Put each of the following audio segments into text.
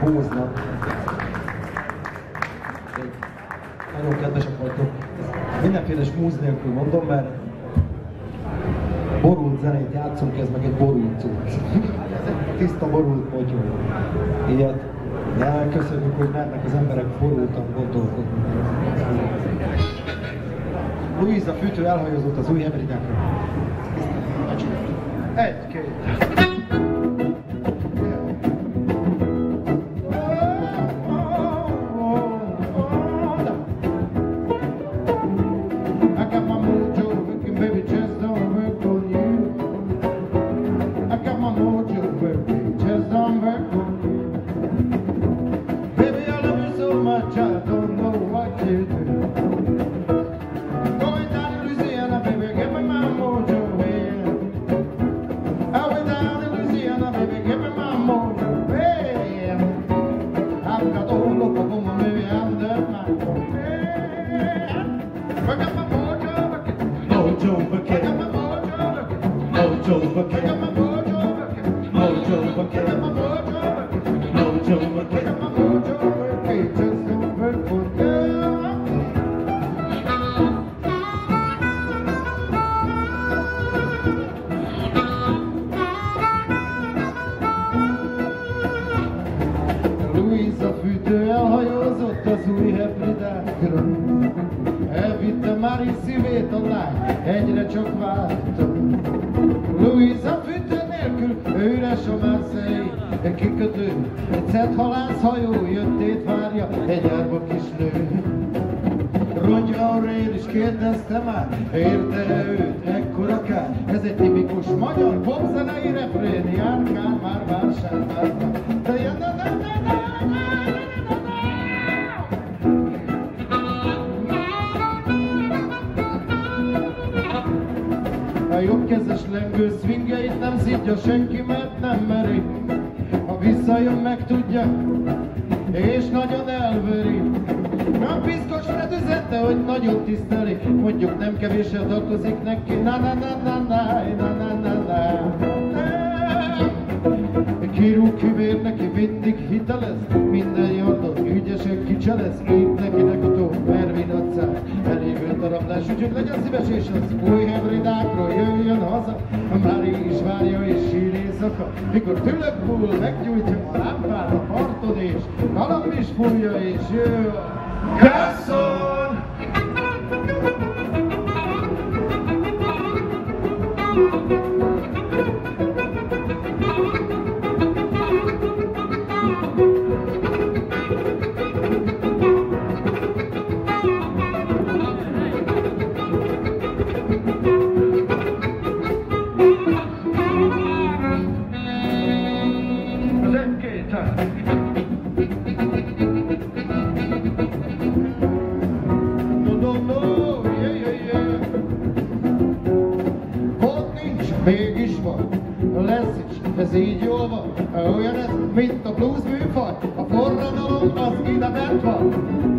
a Bóznak. Nagyon kedvesek vagytok. Mindenféle smúz nélkül mondom, mert borult zenét játszunk, ez meg egy borult cucc. Tiszta borult motyó. Ilyet. De hogy mernek az emberek borultan gondolkodni. Louisa fűtő elhajózott az új hebridákra. Egy, két. Mojo bucket. Mojo bucket. Mojo bucket. Elhajózott az új hebridákra Elvitte már is szívét a lány, egyre csak váltott Louisa fűtő nélkül üres a Egy kikötő, egy szent halászhajó jöttét várja egy árva kis nő. Ronja Aurél is kérdezte már, érte őt ekkora kár? Ez egy tipikus magyar popzenei refrén, járkál már vásárlásra De jön, de, de, de, de, swingjeit nem szívja senki, mert nem meri. Ha visszajön, meg tudja, és nagyon elveri. A piszkos Fred hogy nagyon tiszteli, mondjuk nem kevéssel tartozik neki. Na na na na na na na na na. Kirúg kivér neki mindig hitelez, minden jardon ügyesen kicselez, mint neki legutó Ervin utcán. Elévő darabdás, úgyhogy legyen szíves, és az új hebridákról jöjjön haza. A Mári is várja és sír éjszaka, mikor tülök full, meggyújtja a lámpát a parton, és galamb is fújja, és jő a Gasson! Az ez így jól van. Olyan ez, mint a blues műfaj, a forradalom az ide bent van.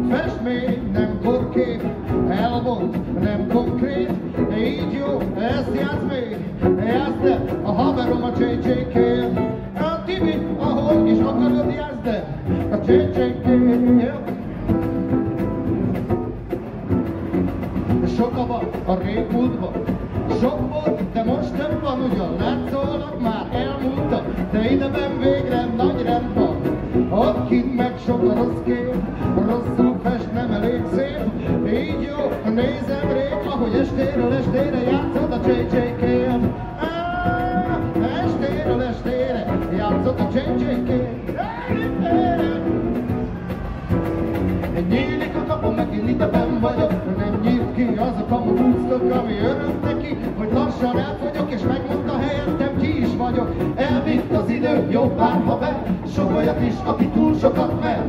Festmény, nem korkép, elvont, nem konkrét, így jó, ezt játsz még, játsz de, a haverom a JJ meg sok a rossz kép, rosszul fest nem elég szép, így jó, nézem rég, ahogy estéről estére játszod a JJK. Estéről estére játszod a JJK. Nyílik a kapu, megint ideben vagyok, nem nyílt ki az a kamu ami örült neki, hogy lassan elfogyok, és megmondta helyettem, idő, jobb bár, ha be, sok olyat is, aki túl sokat mer.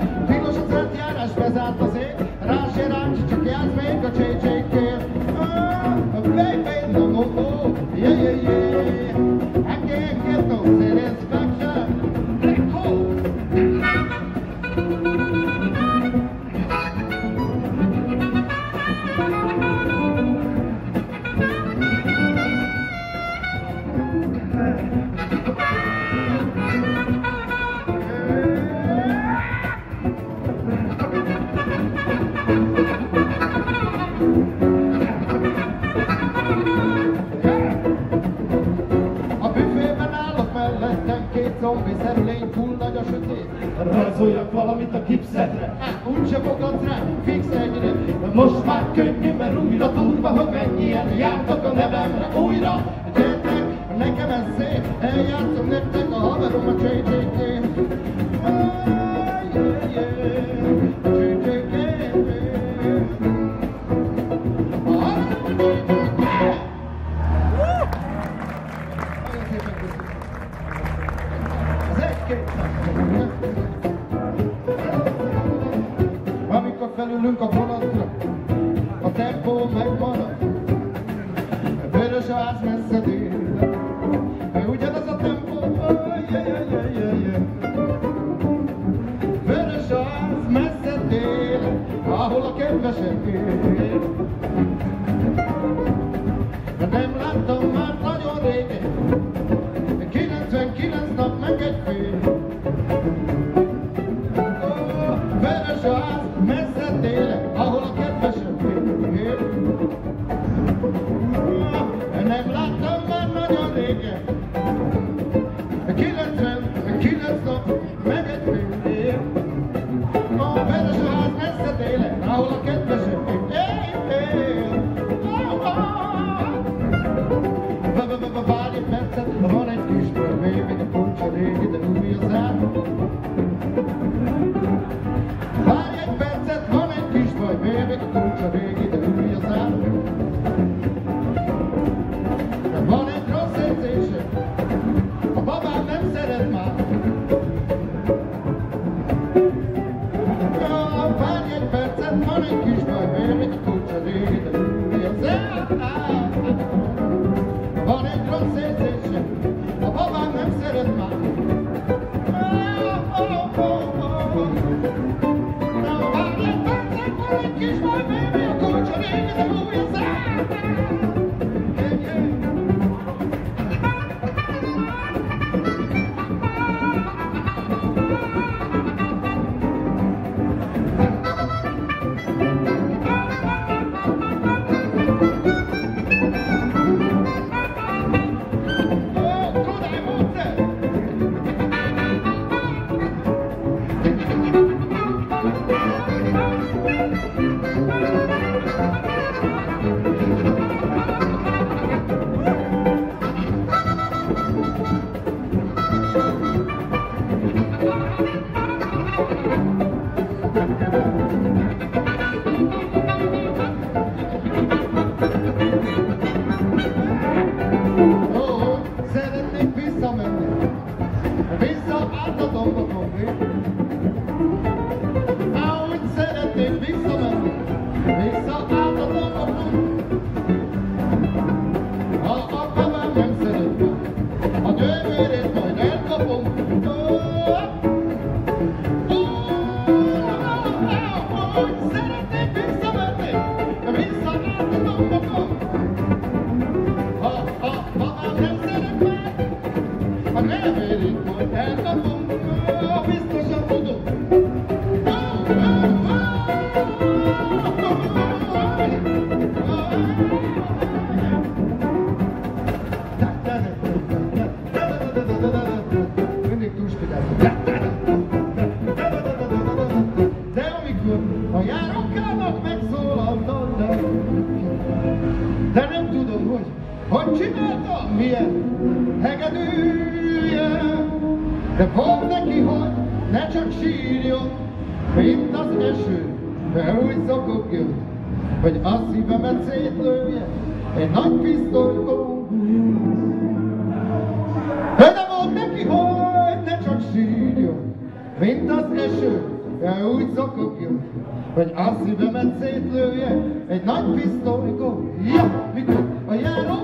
jártok a nevemre újra, gyertek, nekem ez szép, eljátszom nektek a haverom a csejtjét. Amikor felülünk a vonatra, a tempó megmarad, Thank you. hegedűje, de van neki, hogy ne csak sírjon, mint az eső, de úgy zokogjon, hogy a szívemet szétlője, egy nagy pisztoly konguljon. De volt neki, hogy ne csak sírjon, mint az eső, de úgy zokogjon, hogy a szívemet szétlője, egy nagy pisztoly. Ja, mikor a járó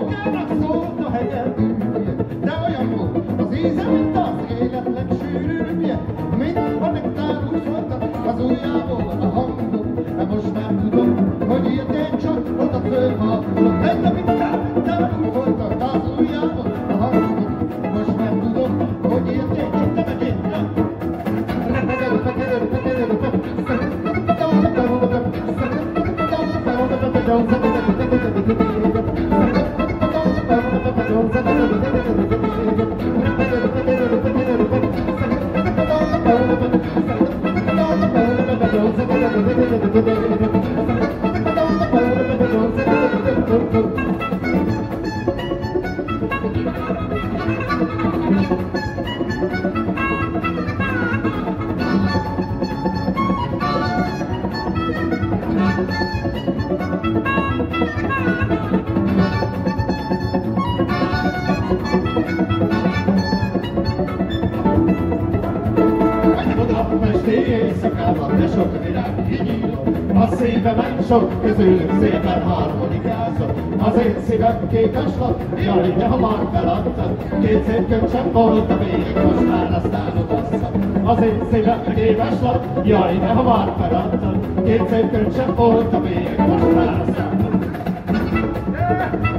sok virág kinyílott. A szívemen sok közülük szépen harmonikázott. Az én szívem kékes lap, jaj, de hamar feladtad. Két szép könycsem volt a vég, most már aztán utaztam. Az én szívem kékes lap, jaj, de hamar feladtad. Két szép könycsem volt a vég, most már aztán utaztam.